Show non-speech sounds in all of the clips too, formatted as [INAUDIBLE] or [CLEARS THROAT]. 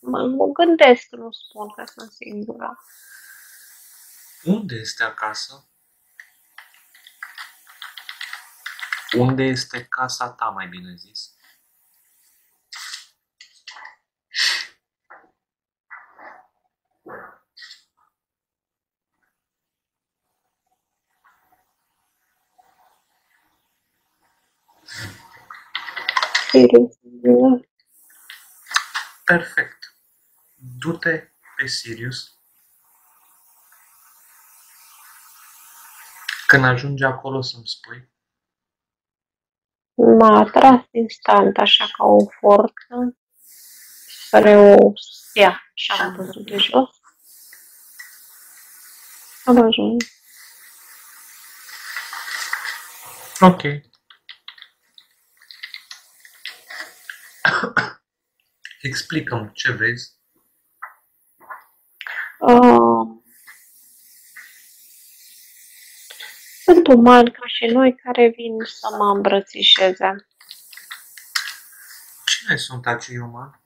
Mă, mă gândesc, nu spun că sunt singură. Unde este acasă? Unde este casa ta, mai bine zis? Sirius. Perfect. Du-te pe Sirius. Când ajungi acolo să-mi spui. M-a atras instant, așa ca o forță, spre o stea și am văzut de jos. Am ajuns. Ok. Explică-mi ce vezi. Uh, sunt umani ca și noi care vin să mă îmbrățișeze. Cine sunt acei umani?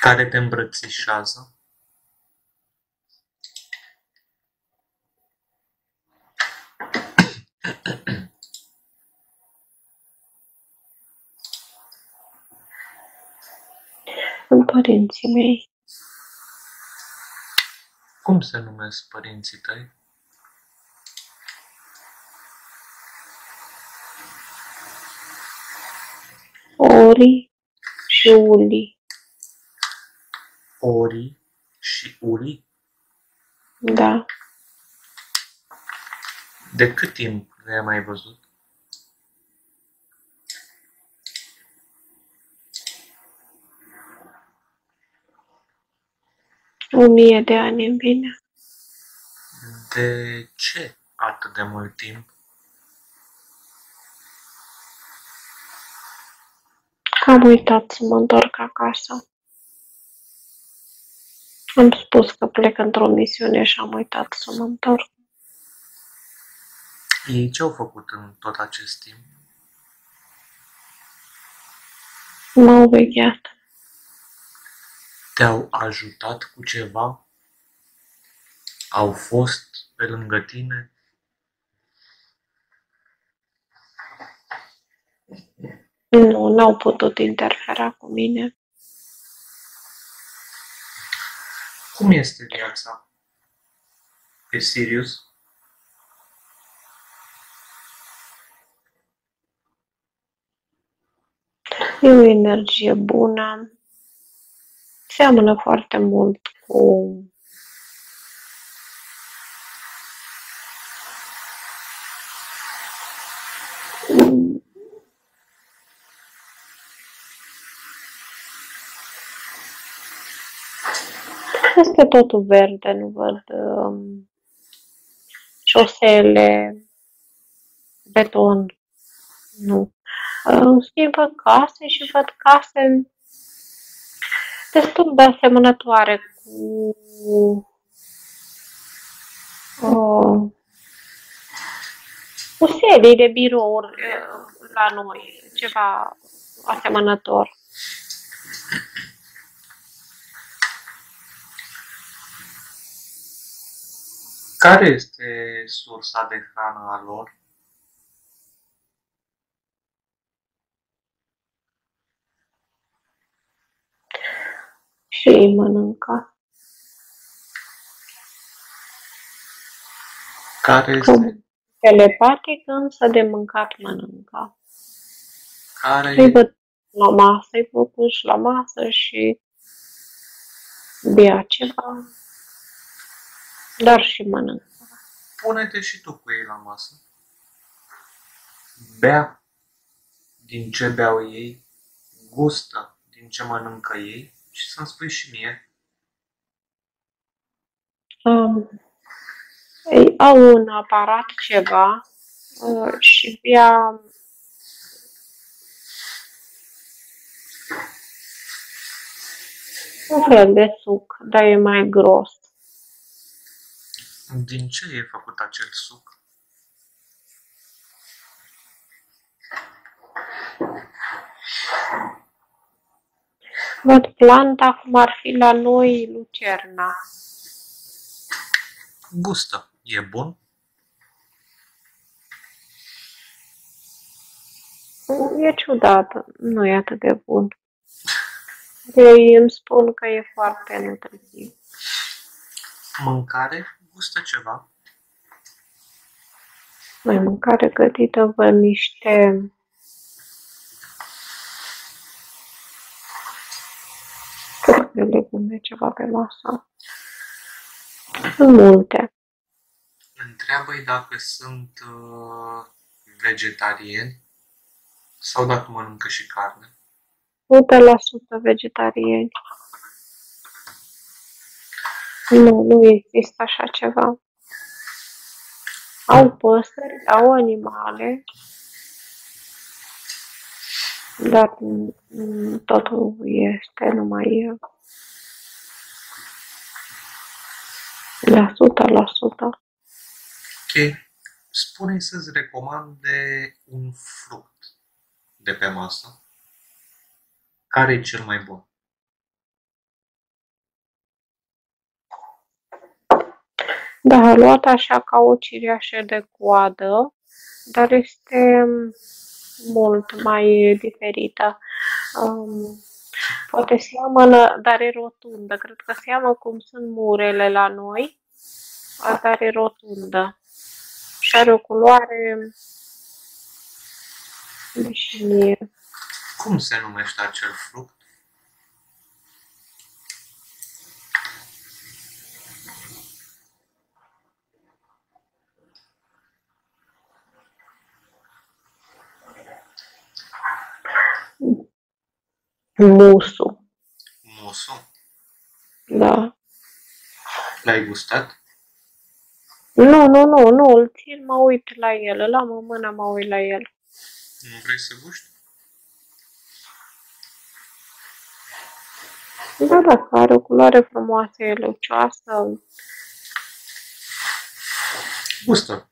Care te îmbrățișează? Sunt părinții mei. Cum se numesc părinții tăi? Ori și Uli. Ori și Uli? Da. De cât timp nu i-ai mai văzut? O mie de ani în bine. De ce atât de mult timp? Am uitat să mă întorc acasă. Am spus că plec într-o misiune și am uitat să mă întorc. Ei ce au făcut în tot acest timp? M-au vegheat. Te-au ajutat cu ceva? Au fost pe lângă tine? Nu, n-au putut interfera cu mine. Cum este viața pe Sirius? E o energie bună. Seamănă foarte mult cu Este totul verde, nu văd um, șosele, beton, nu. În schimb, văd case și văd case destul de asemănătoare cu uh, cu sedii de birouri uh, la noi, ceva asemănător. Care este sursa de hrană a lor? Și ei mănâncă. Care este, Cum? Telepatic, însă de mâncat mănâncă. care Îi văd la masă, îi văd puși la masă și bea ceva, dar și mănâncă. pune-te și tu cu ei la masă. Bea din ce beau ei, gustă din ce mănâncă ei și să-mi spui și mie. Um, ei au un aparat ceva uh, și bea un fel de suc, dar e mai gros. Din ce e făcut acel suc? Văd planta cum ar fi la noi lucerna. Gustă. E bun? E ciudat, nu e atât de bun. Ei îmi spun că e foarte nutritiv. Mâncare? Gustă ceva? Mai mâncare gătită, văd niște de legume, ceva pe masă. Sunt multe. Întreabă-i dacă sunt uh, vegetariani sau dacă mănâncă și carne. 100% vegetariani. Nu, nu există așa ceva. Au păsări, au animale, dar mm, totul este numai la sută la sută. Ok. spune să-ți recomande un fruct de pe masă. Care e cel mai bun? Da, luat așa ca o cireașă de coadă, dar este mult mai diferită. Um, poate seamănă, dar e rotundă. Cred că seamănă cum sunt murele la noi, dar e rotundă. Și are o culoare deșinie. Cum se numește acel fruct? Musu. Musu? Da. L-ai gustat? Nu, nu, nu, nu, îl țin, mă uit la el, îl am în mână, mă uit la el. Nu vrei să guști? Da, da, are o culoare frumoasă, e lucioasă. Gustă.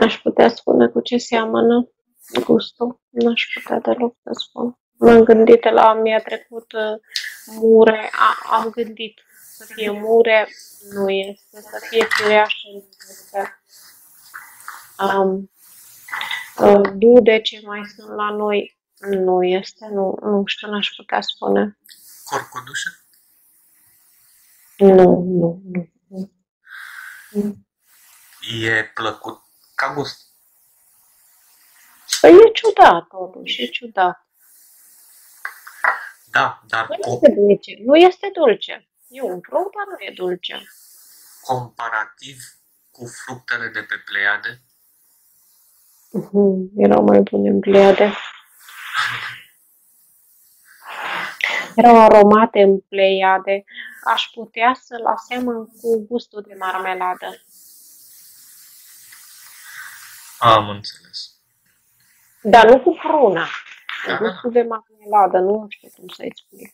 N-aș putea spune cu ce seamănă gustul. N-aș putea deloc să spun. M-am gândit la, mi-a trecut uh, mure, a, am gândit să fie mure, nu este, să fie cireașă, nu este. Um, uh, dude ce mai sunt la noi, nu este, nu, nu știu, n-aș putea spune. Corcodușă? Nu, nu, nu. nu. E plăcut ca gust. Păi e ciudat, totuși, e ciudat. Da, dar Nu co- este dulce, nu este dulce. E un fruct, dar nu e dulce. comparativ cu fructele de pe Pleiade, Mhm, Erau mai bune în pleiade. [LAUGHS] Erau aromate în pleiade. Aș putea să-l asemăn cu gustul de marmeladă. Am înțeles. Dar nu cu pruna. Cu Da. gustul de marmeladă, nu știu cum să-i spun.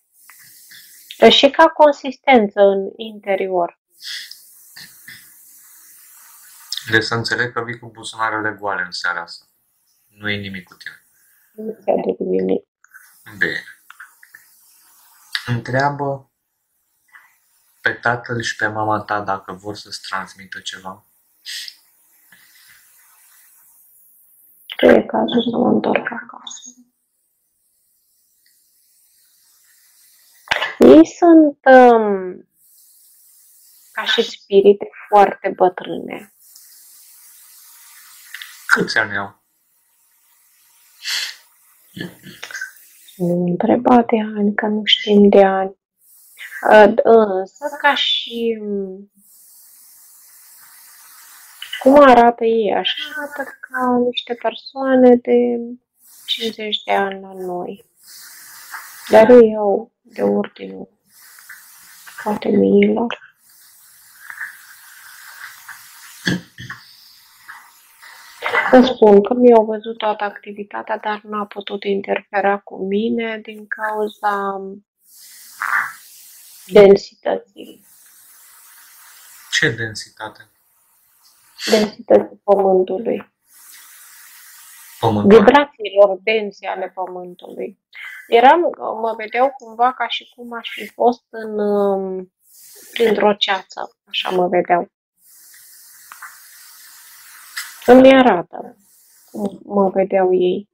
E Și ca consistență în interior. Deci să înțeleg că vii cu buzunarele goale în seara asta. Nu e nimic cu tine. Nu se aduc nimic. Bine. Întreabă pe tatăl și pe mama ta dacă vor să-ți transmită ceva. Nu e cazul să mă întorc acasă. Ei sunt um, ca și spirite foarte bătrâne. Câți ani au? Nu întreba de ani, că nu știm de ani. Uh, Însă, ca și um, cum arată ei, așa arată ca niște persoane de 50 de ani la noi. Dar ei au de ordinul poate miilor. Să spun că mi-au văzut toată activitatea, dar n-a putut interfera cu mine din cauza densității, Ce densitate? Densității pământului, Pământul. vibrațiilor dense ale pământului. Eram, mă vedeau cumva ca și cum aș fi fost în, um, printr-o ceață, așa mă vedeau. Îmi arată cum mă vedeau ei.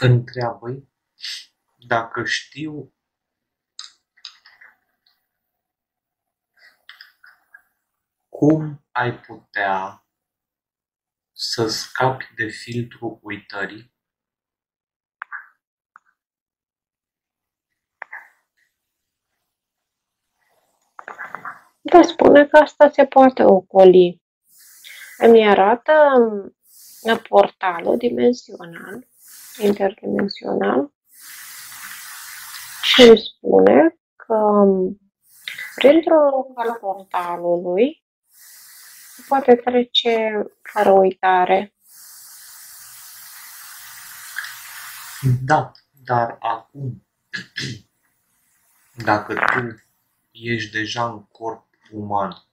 Întreabă-i dacă știu cum ai putea să scapi de filtrul uitării Vă spune că asta se poate ocoli. Îmi arată um, portalul dimensional, interdimensional, și îmi spune că um, printr-un loc al portalului se poate trece fără uitare. Da, dar acum, [CLEARS THROAT] dacă tu ești deja în corp uman,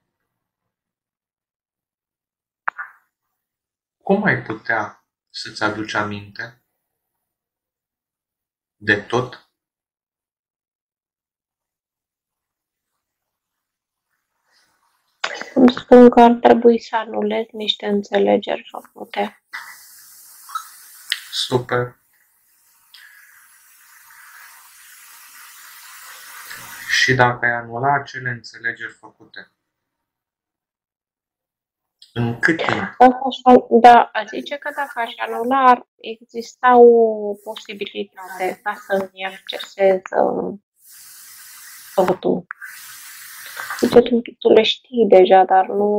cum ai putea să-ți aduci aminte de tot? Îmi spun că ar trebui să anulez niște înțelegeri făcute. Super. Și dacă ai anula acele înțelegeri făcute, în cât timp? Dacă aș, da, zice că dacă aș anula, ar exista o posibilitate ca să-mi accesez um, totul. Zice, tu, tu le știi deja, dar nu,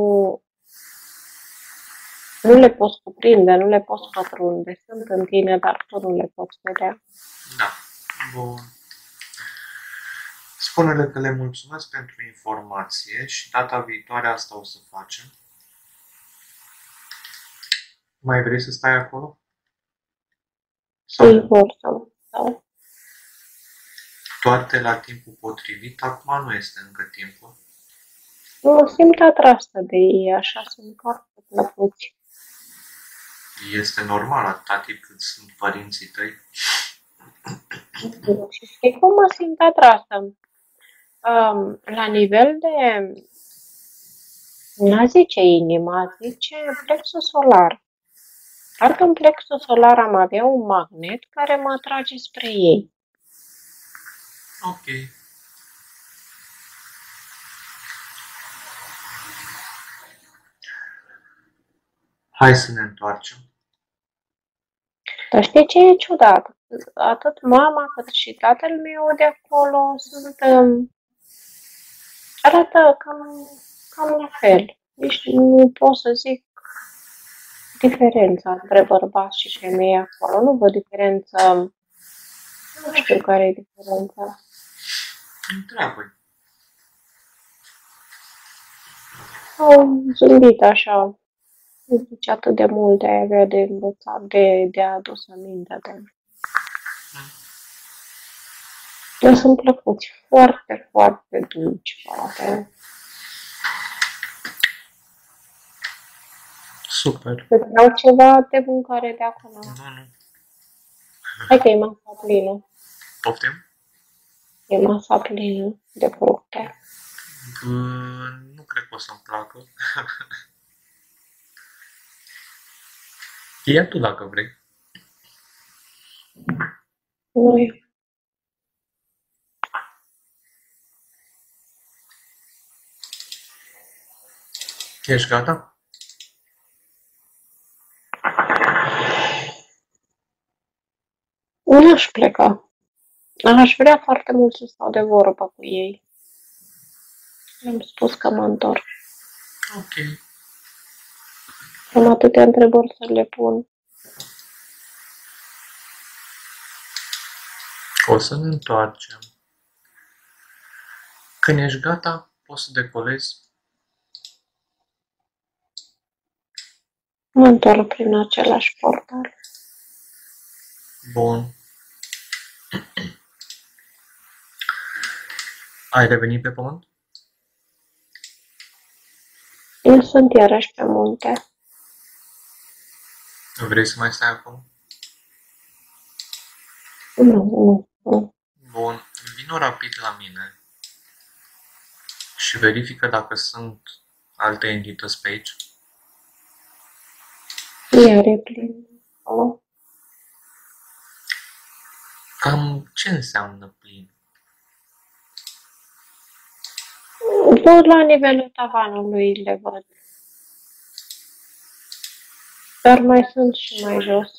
nu le poți cuprinde, nu le poți pătrunde. Sunt în tine, dar tu nu le poți vedea. Da. Bun. Spune-le că le mulțumesc pentru informație și data viitoare asta o să facem. Mai vrei să stai acolo? Îi vor să sau toate la timpul potrivit? Acum nu este încă timpul. Mă simt atrasă de ei, așa sunt foarte plăcuți. Este normal atâta timp cât sunt părinții tăi. Și știi cum mă simt atrasă? Um, la nivel de, n-a zice inima, zice plexul solar. Parcă în plexul solar am avea un magnet care mă atrage spre ei. Ok. Hai să ne întoarcem. Dar știi ce e ciudat? Atât mama cât și tatăl meu de acolo sunt... Um, arată cam, cam la fel. Nici nu pot să zic diferența între bărbați și femei acolo. Nu văd diferență. Nu știu care e diferența. Întreabă-i. Au zâmbit așa. Nu zice atât de mult de a avea de învățat, de, de adus aminte de Dar sunt plăcuți foarte, foarte dulci, poate. Super. Îți dau ceva de mâncare de acolo. Nu, nu. Hai că e masa plină. Poftim? E masa plină de fructe. Bă, nu cred că o să-mi placă. [LAUGHS] Ia tu dacă vrei. Nu e. Ești gata? Nu aș pleca. Aș vrea foarte mult să stau de vorbă cu ei. Am spus că mă întorc. Ok. Am atâtea întrebări să le pun. O să ne întoarcem. Când ești gata, poți să decolezi. Mă întorc prin același portal. Bun. Ai revenit pe pământ? Eu sunt iarăși pe munte. Vrei să mai stai acum? Nu, nu, nu. Bun, vino rapid la mine și verifică dacă sunt alte entități pe aici. Iar e plin. acolo. Cam ce înseamnă plin? Tot la nivelul tavanului le văd. Dar mai sunt și mai jos.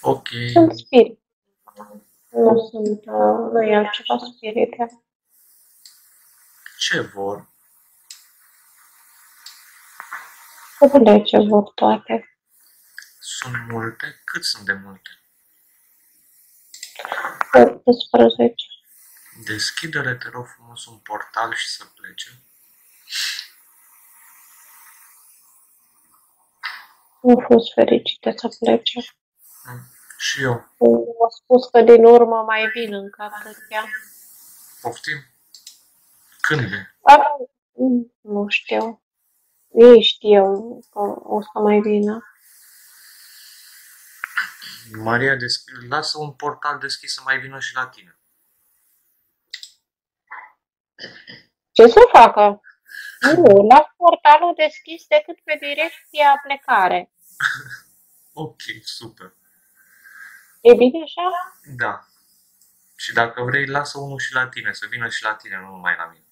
Ok, Sunt spirit. Nu sunt, uh, nu e altceva spirit. ce vor? Să ce vor toate. Sunt multe? Cât sunt de multe? 18. Deschide-le, te rog frumos, un portal și să plece. Nu a fost fericită să plece. Mm, Și eu. A spus că din urmă mai vin încă atâția. Poftim? Când vin? Dar mm, nu știu. Ei știu că o să mai vină. Maria, deschi- lasă un portal deschis să mai vină și la tine. Ce să facă? Nu, las portalul deschis decât pe direcția plecare. Ok, super. E bine așa? Da. Și dacă vrei, lasă unul și la tine, să vină și la tine, nu numai la mine.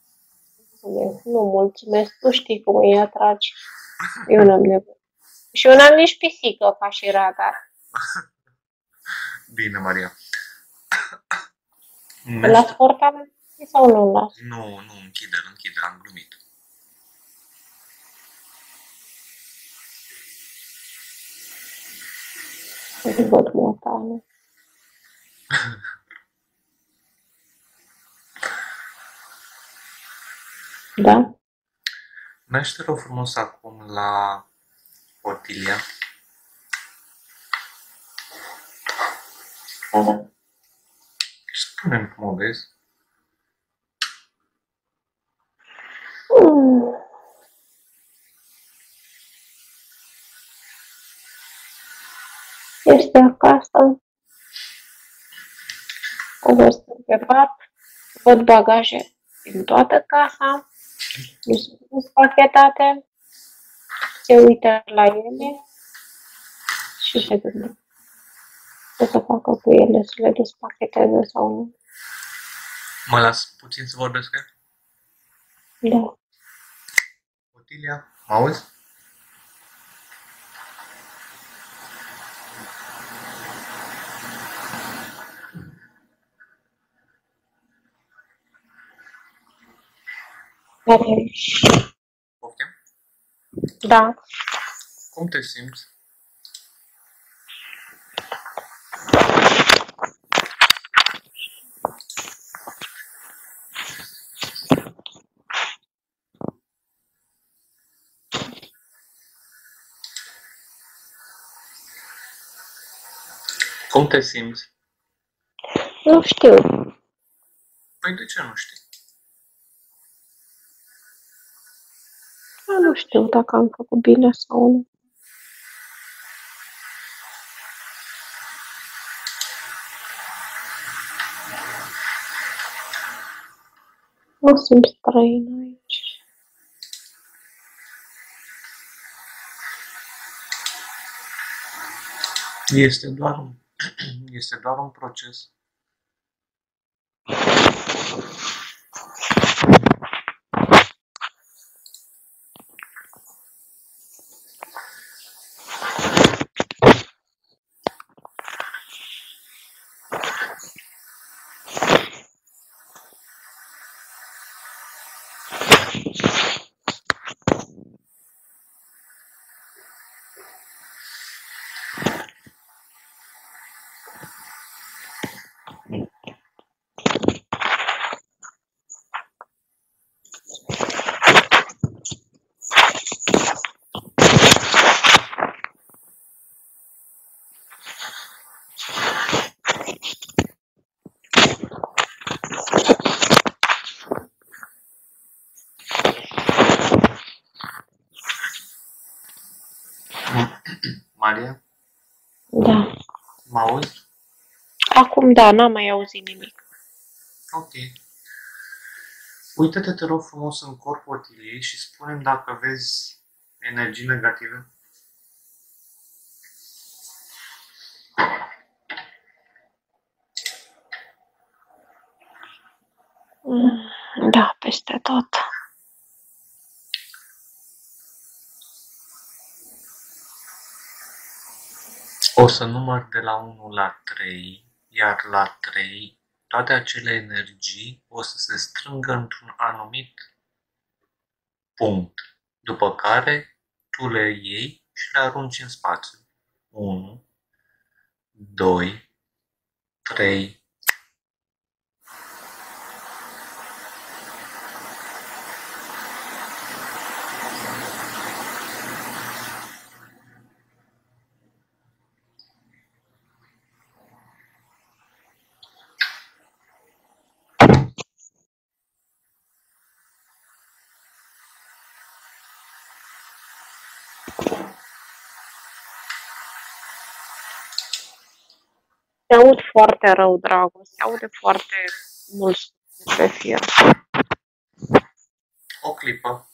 Nu, mulțumesc. Tu știi cum îi atragi. Eu n-am nevoie. Și eu n-am nici pisică ca și radar. Bine, Maria. Îl las portalul deschis sau nu las? Nu, nu, închide-l, închide am glumit. Văd motanul. Da? Mergi, te rog frumos, acum la Otilia. Da, da. și Spune-mi cum o vezi. Mm. Este acasă. O văd stând pe pat. Văd bagaje din toată casa. Nu sunt spachetate. Se uită la ele și se gândește ce să facă cu ele, să le despacheteze sau nu. Mă las puțin să vorbesc cu ea? Da. Otilia, mă auzi? Poftim? Da. Cum te simți? Cum te simți? Nu știu. Păi de ce nu știi? Nu știu dacă am făcut bine sau nu. Mă simt străin aici. Este doar un, [CLEARS THROAT] este doar un proces. Maria, Da. mă auzi? Acum da, n-am mai auzit nimic. Ok. Uită-te, te rog frumos, în corpul Otiliei și spune dacă vezi energii negative. Mm, Da, peste tot. O să număr de la 1 la 3, iar la 3 toate acele energii o să se strângă într-un anumit punct, după care tu le iei și le arunci în spațiu. 1, 2, 3, Se aud foarte rău, dragul. Se aude foarte mult pe fir. o clipă.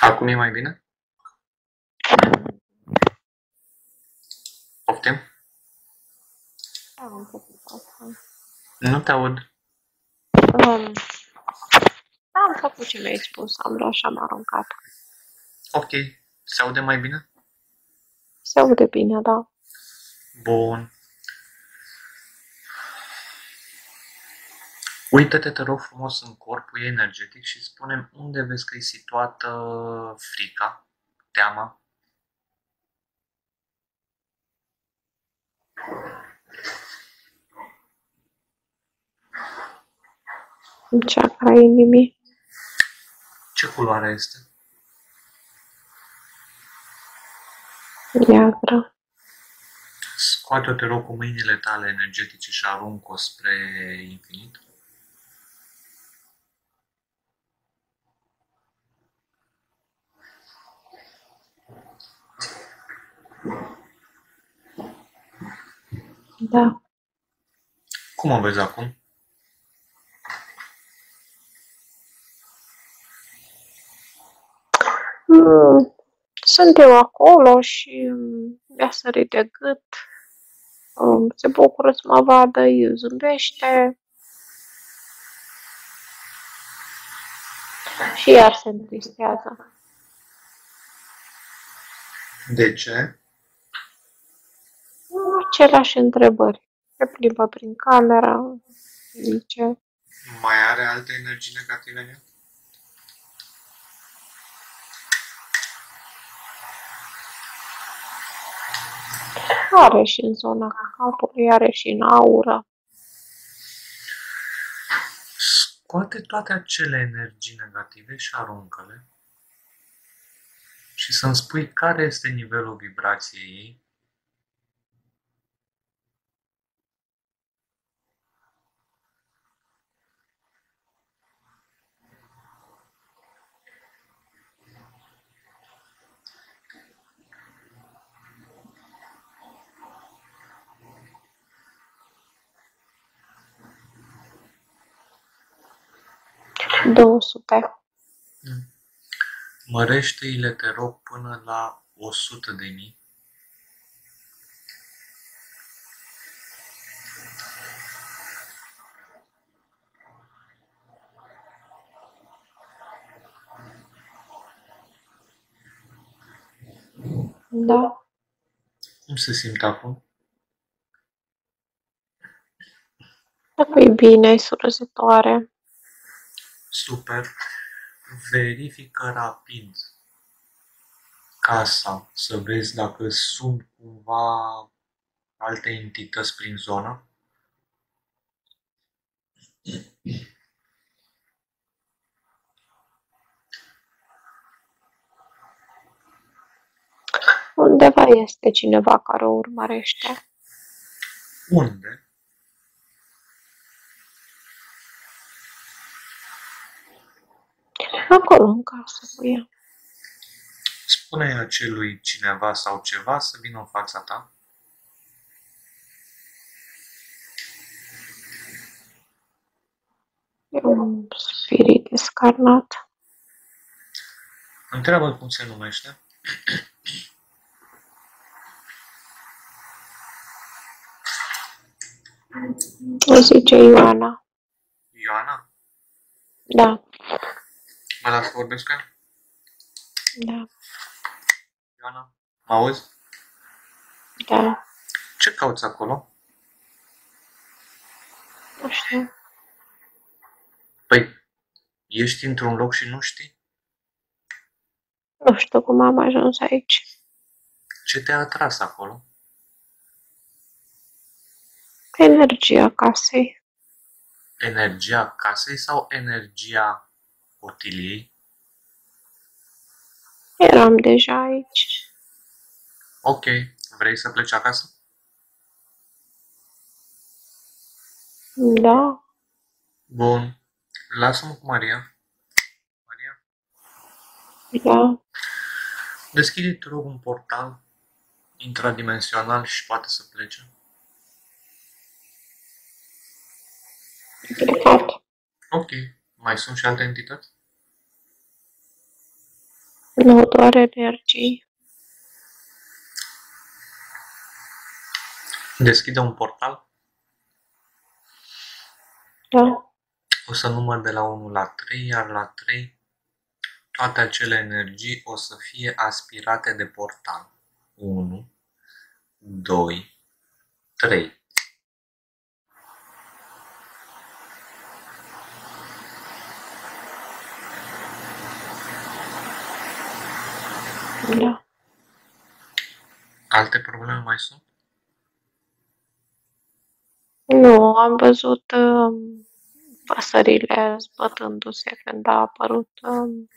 Acum e mai bine? Poftim? Da, am făcut asta. Nu te aud. Um, da, am făcut ce mi-ai spus. Am luat și am aruncat. Ok. Se aude mai bine? Se aude bine, da. Bun. Uită-te, te rog frumos, în corpul energetic și spune unde vezi că e situată frica, teama. În chakra inimii. Ce culoare este? Neagră. Scoate-o, te rog, cu mâinile tale energetice și aruncă-o spre infinit. Da. Cum o vezi acum? Mm, Sunt eu acolo și mm, mi-a sărit de gât. Um, Se bucură să mă vadă, îi zâmbește. Și iar se întristează. De ce? Aceleași întrebări. Se plimbă prin camera, zice. Mai are alte energii negative în ea? Are și în zona capului, are și în aură. Scoate toate acele energii negative și aruncă-le. Și să-mi spui care este nivelul vibrației ei. Două sute. Mărește-i-le, te rog, până la 100 de mii. Da. Cum se simte acum? Dacă e bine, e surăzitoare. Super. Verifică rapid casa să vezi dacă sunt cumva alte entități prin zonă. Undeva este cineva care o urmărește. Unde? Acolo, în casă cu ea. Spune acelui cineva sau ceva să vină în fața ta. E un spirit descarnat. Întreabă cum se numește. Îi zice Ioana. Ioana? Da, Mă las să vorbesc cu ea? da, Ioana? Mă auzi? da. Ce cauți acolo? Nu știu. Păi, ești într-un loc și nu știi? Nu știu cum am ajuns aici. Ce te-a atras acolo? Energia casei. Energia casei sau energia otiliei? Eram deja aici. Ok, vrei să pleci acasă? Da, Bun. Lasă-mă cu Maria. Maria, da. deschide, te rog, un portal intradimensional și poate să plece. E plecat. Ok. Mai sunt și alte entități? Nu doar energii. Deschide un portal. Da, O să număr de la 1 la 3, iar la 3 toate acele energii o să fie aspirate de portal. 1, 2, 3. Da. Alte probleme mai sunt? Nu, am văzut um, păsările zbătându-se când a apărut um,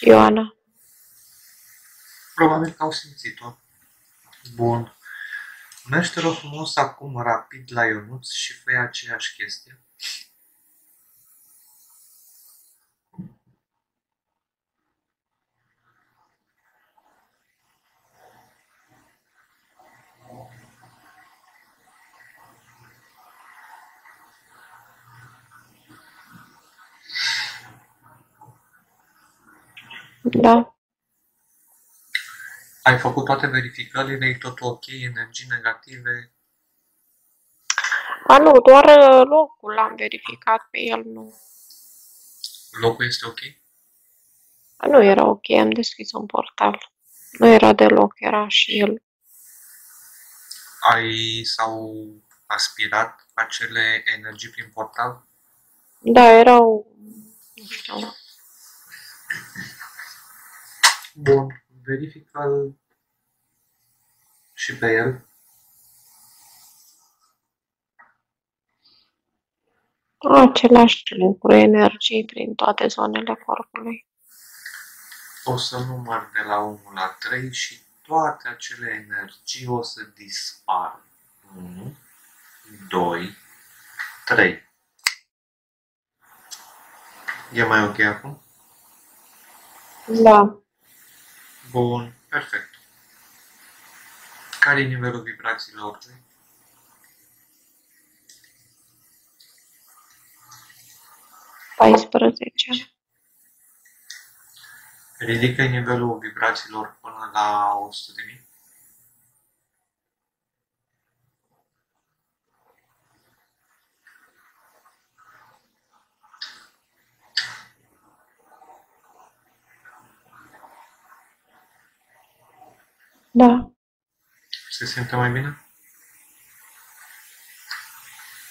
Ioana. Probabil că au simțit-o. Bun. Mergi, te rog frumos, acum rapid la Ionuț și fă aceeași chestie. Da, Ai făcut toate verificările, e totul ok, energii negative. a, nu, doar uh, locul l-am verificat pe el, nu. Locul este ok? A, nu era ok, am deschis un portal. Nu era deloc, era și el. Ai sau aspirat acele energii prin portal? Da, erau, nu știu, Bun. Verifică și pe el. aceleași lucruri, energii prin toate zonele corpului. O să număr de la 1 la 3 și toate acele energii o să dispară. 1, 2, 3. E mai ok acum? Da, Bun, perfect. Care e nivelul vibrațiilor lui? paisprezece. Ridică nivelul vibrațiilor până la 100 Da, Se simte mai bine?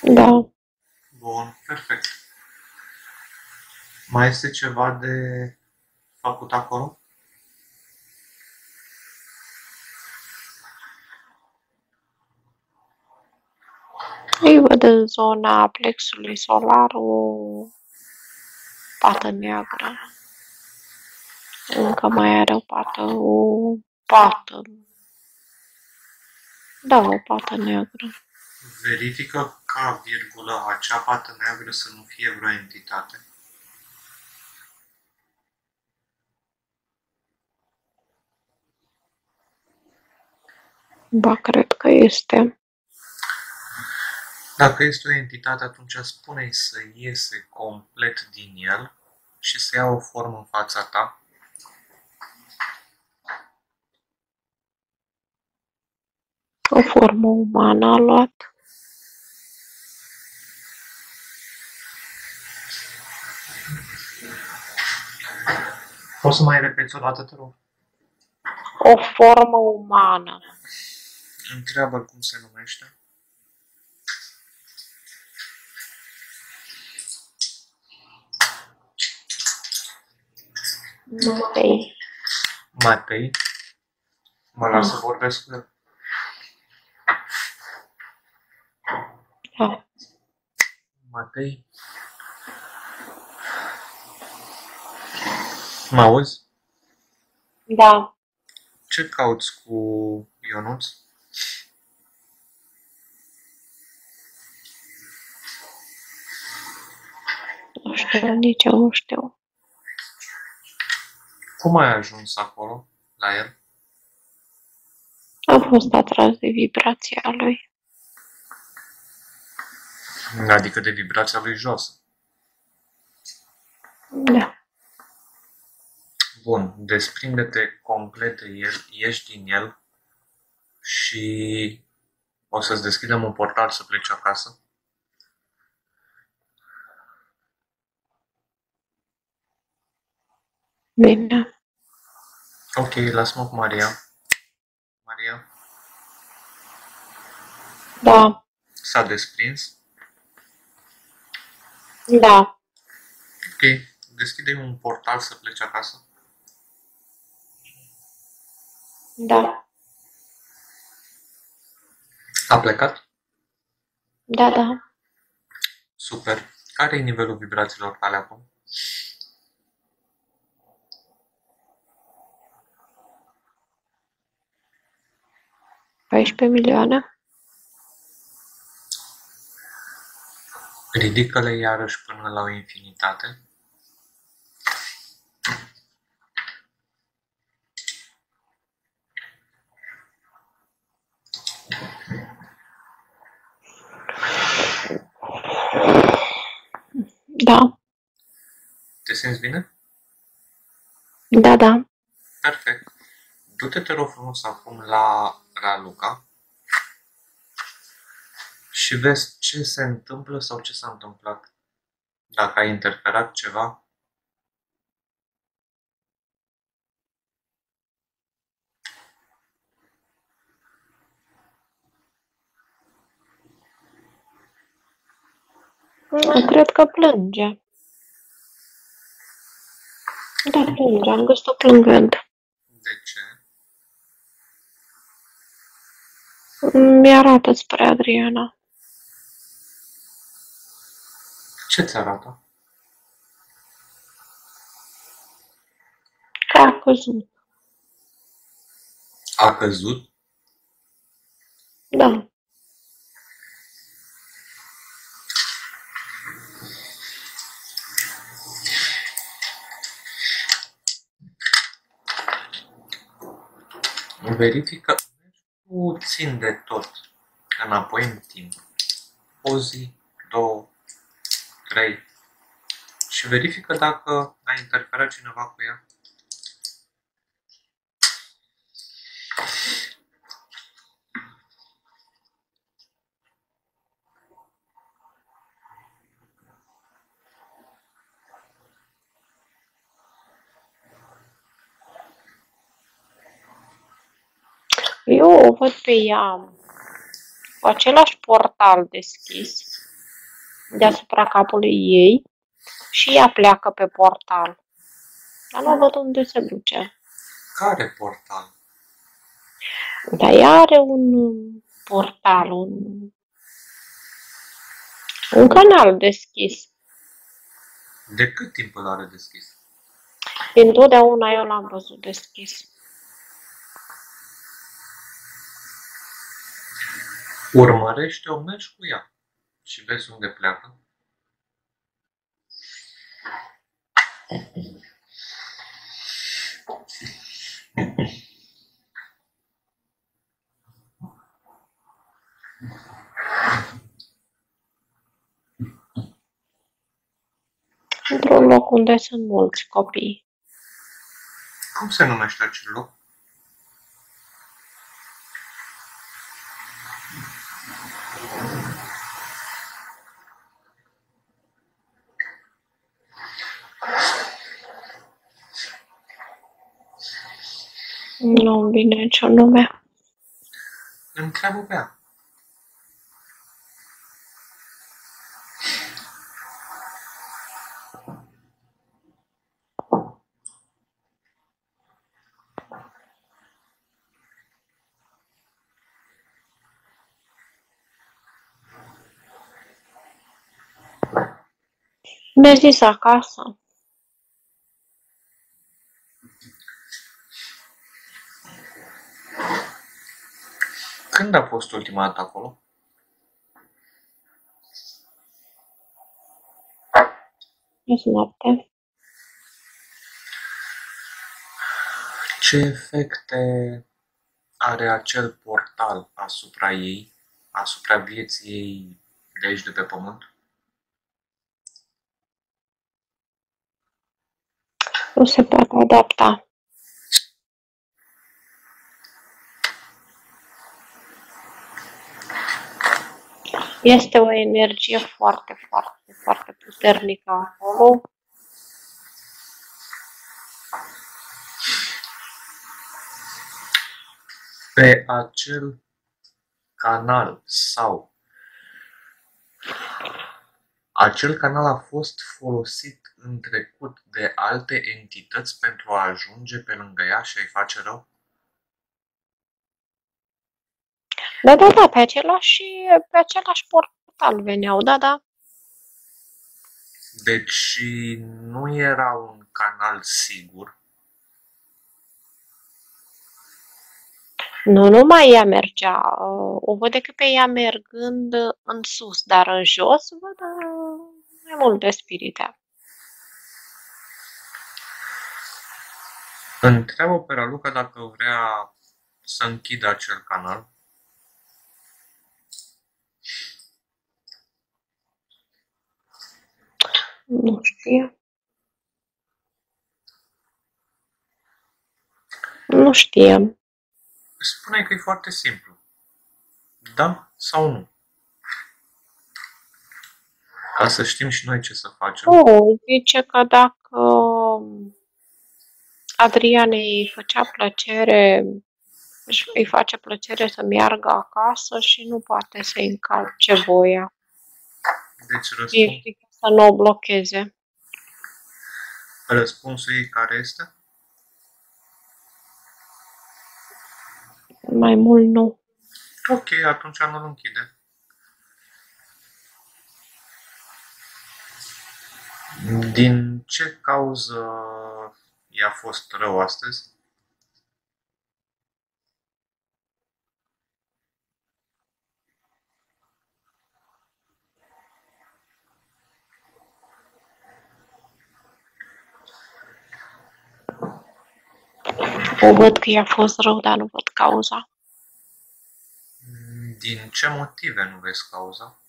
da. Bun, perfect. Mai este ceva de făcut acolo? Îi văd în zona plexului solar o pată neagră. Încă mai are o pată, o pată. Da, o pată neagră. Verifică ca virgulă acea pată neagră să nu fie vreo entitate. Ba, cred că este. Dacă este o entitate, atunci spune-i să iese complet din el și să ia o formă în fața ta. O formă umană a luat. Poți să mai repeți o dată, te rog? O formă umană. Întreabă cum se numește. Matei. Matei. Mă las să vorbesc cu el. Da. Matei. Mă auzi? Da. Ce cauți cu Ionuț? Nu știu, nici eu nu știu. Cum ai ajuns acolo, la el? Am fost atras de vibrația lui. Adică de vibrația lui jos. Da. Bun, desprinde-te complet de el, ieși din el și o să-ți deschidem un portal să pleci acasă. Bine. Ok, lasă-mă cu Maria. Maria, Da. s-a desprins. Da. Ok, deschide un portal să pleci acasă. Da. A plecat? Da, da. Super. Care e nivelul vibrațiilor tale acum? Paisprezece milioane. Ridică-le iarăși până la o infinitate. Da. Te simți bine? Da, da. Perfect. Du-te, te rog frumos, acum la Raluca și vezi ce se întâmplă sau ce s-a întâmplat. Dacă ai interferat ceva, Cred că plânge. Da, plânge. Am găsit-o plângând. de ce? Mi-arată spre Adriana. Ce ți arată? Că a căzut. A căzut? Da. Verifică puțin de tot înapoi în timp. O zi, două, trei. Și verifică dacă a interferat cineva cu ea. Eu o văd pe ea cu același portal deschis deasupra capului ei și ea pleacă pe portal. Dar nu văd unde se duce. Care portal? Dar ea are un portal, un, un canal deschis. De cât timp îl are deschis? Întotdeauna eu l-am văzut deschis. Urmărește-o, mergi cu ea și vezi unde pleacă. Într-un loc unde sunt mulți copii. Cum se numește acel loc? Nu-mi vine niciun nume. Întreabă pe ea. Mi-a zis acasă. Când a fost ultima dată acolo? Azi noapte. Ce efecte are acel portal asupra ei, asupra vieții ei de aici, de pe pământ? Nu se poate adapta. Este o energie foarte, foarte, foarte puternică acolo. Pe acel canal sau acel canal a fost folosit în trecut de alte entități pentru a ajunge pe lângă ea și a-i face rău? Da, da, da, pe același, pe același portal veneau, da, da. Deci nu era un canal sigur. Nu numai ea mergea, o văd decât pe ea mergând în sus, dar în jos văd uh, mai multe spirite. Întreabă pe Raluca dacă vrea să închidă acel canal. Nu știe. Nu știe. Spune că e foarte simplu. Da sau nu? Ca să știm și noi ce să facem. Nu, zice că dacă Adrian îi făcea plăcere, își- îi face plăcere să meargă acasă și nu poate să-i încalce voia. Deci E răspund, frică să nu o blocheze. răspunsul ei care este? Mai mult nu. Ok, atunci nu-l închide. Din ce cauză i-a fost rău astăzi? O văd că i-a fost rău, dar nu văd cauza. Din ce motive nu vezi cauza?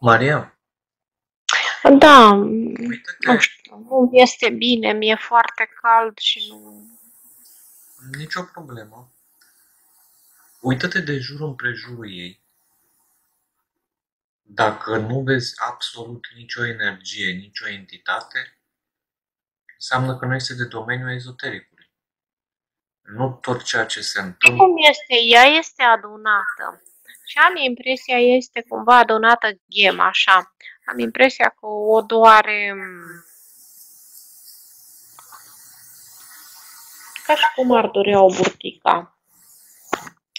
Maria, Da, uite-te, nu știu, nu este bine, mi-e foarte cald și nu... nicio problemă. Uită-te de jur împrejurul ei. Dacă nu vezi absolut nicio energie, nicio entitate, înseamnă că nu este de domeniul ezotericului. Nu tot ceea ce se întâmplă. Cum este? Ea este adunată. Și am impresia, este cumva adunată ghem, așa. Am impresia că o doare... Ca și cum ar durea o burtica.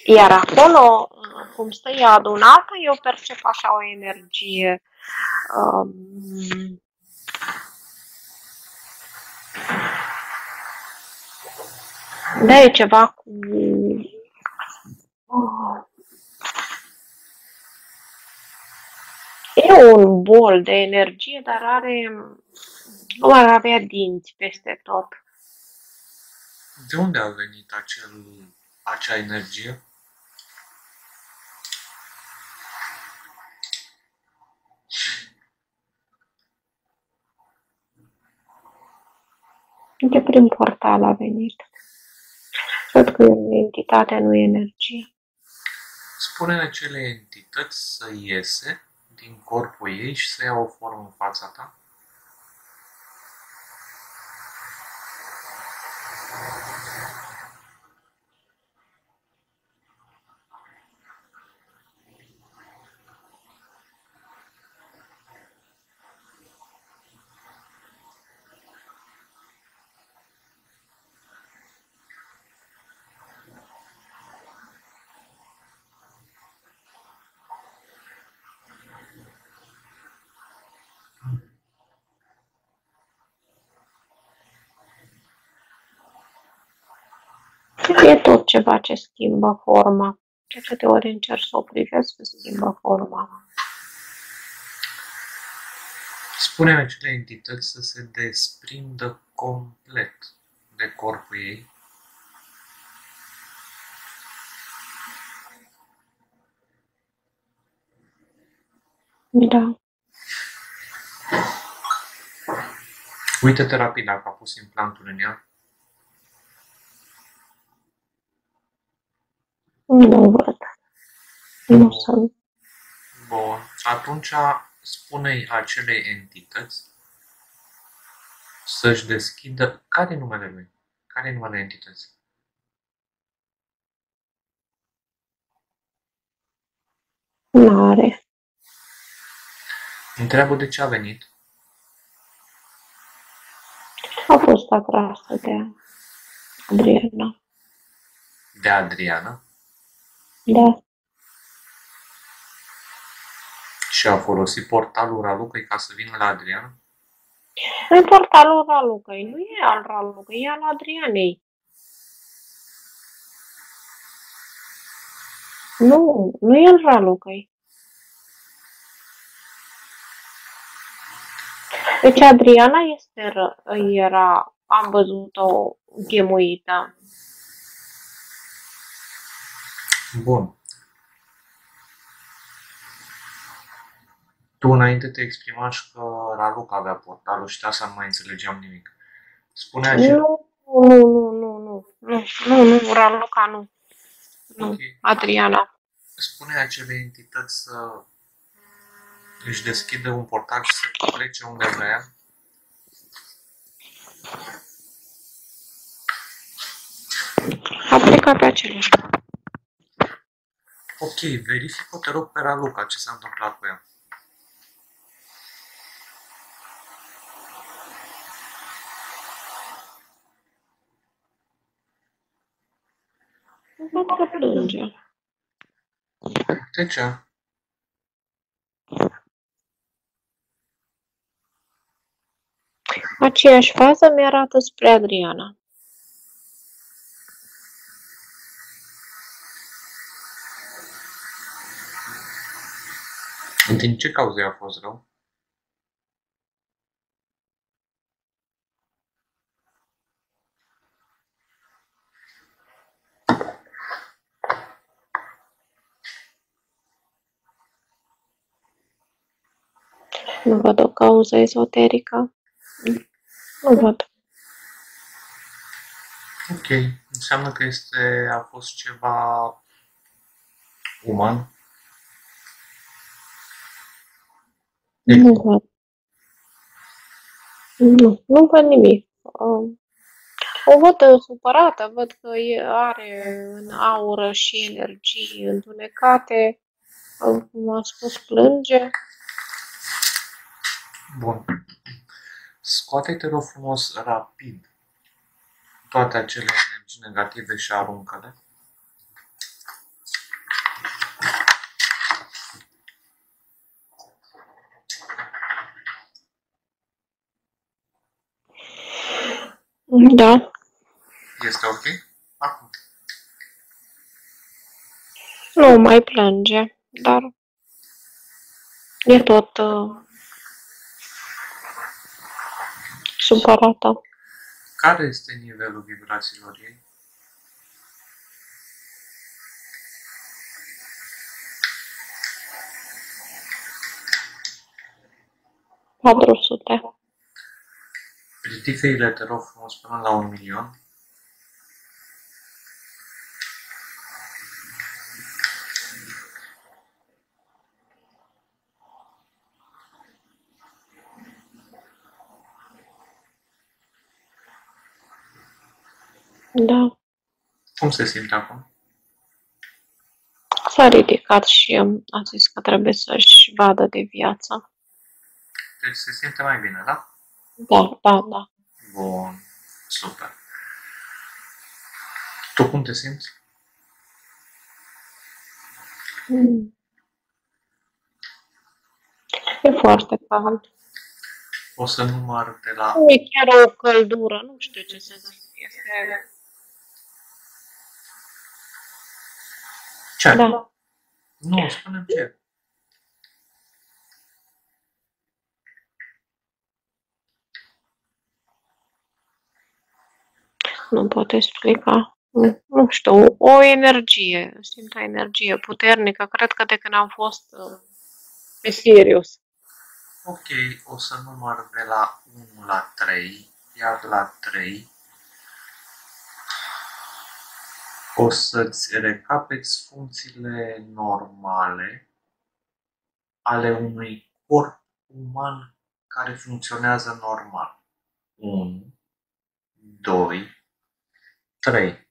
Iar acolo, cum stă ea adunată, eu percep așa o energie um, da, e ceva cu oh, E un bol de energie, dar are nu ar avea dinți peste tot. De unde a venit acel, acea energie? De prin portal a venit. Cred că e o entitate, nu energie. Spune acele entități să iese din corpul ei și să ia o formă în fața ta? E tot ceva ce schimbă forma. De câte ori încerc să o privesc, se schimbă forma. Spune acele entități să se desprindă complet de corpul ei. Da. Uită-te rapid dacă a pus implantul în ea. Nu văd. Nu sunt. Bun. Atunci spune-i acelei entități să-și deschidă... Care e numele lui? Care e numele entității? N-are. Întreabă de ce a venit. A fost atrasă de Adriana. De Adriana. Da. Și a folosit portalul Ralucăi ca să vină la Adriana? Nu e portalul Ralucăi, nu e al Ralucăi, e al Adrianei. Nu, nu e al Ralucăi. Deci Adriana este, ră- era, am văzut-o ghemuită. Bun. Tu înainte te exprimași că Raluca avea portalul și de asta nu mai înțelegeam nimic. Spune acel... Nu, nu, nu, nu, nu, nu, nu, nu, Raluca nu. Nu, Ok. Adriana. Spune acele entități să își deschidă un portal și să plece unde vrea. A plecat pe același. Ok, verifică, te rog, pe Raluca ce s-a întâmplat cu ea. Nu că plânge. De ce? Aceeași fază mi-arată spre Adriana. Din ce cauze a fost rău? Nu văd o cauză ezoterică. Nu văd. Ok, înseamnă că este, a fost ceva uman. Deci, Nu văd. Nu, nu văd nimic. Um, O văd uh, supărată, văd că e- are în aură și energii întunecate. Uh, Cum am spus, plânge. Bun. Scoate-te, rog frumos, rapid toate acele energii negative și aruncă-le. Da. Este ok? Acum. Nu mai plânge, dar e tot uh, supărată. Care este nivelul vibrațiilor ei? Patru sute. Ridică-i te rog frumos, până la un milion. Da. Cum se simte acum? S-a ridicat și a zis că trebuie să-și vadă de viață. Deci se simte mai bine, da? Da, da, da. Bun. Super. Tu cum te simți? Mm. E foarte cald. O să număr de la... Nu e chiar o căldură, nu știu ce să zic. Este... Ce? Da. Nu, spune ce. Nu pot explica. Nu, nu știu, o energie, simt o energie puternică, cred că de când am fost uh, pe Sirius. Ok, o să număr de la 1 la 3, iar la 3 o să-ți recapeți funcțiile normale ale unui corp uman care funcționează normal. 1, 2, 3.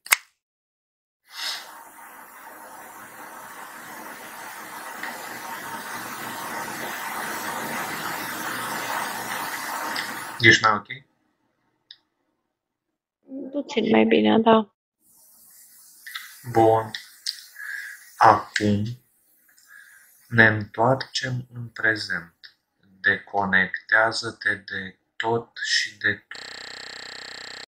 Ești mai ok? Puțin mai bine, da. Bun. Acum ne întoarcem în prezent. Deconectează-te de tot și de tot.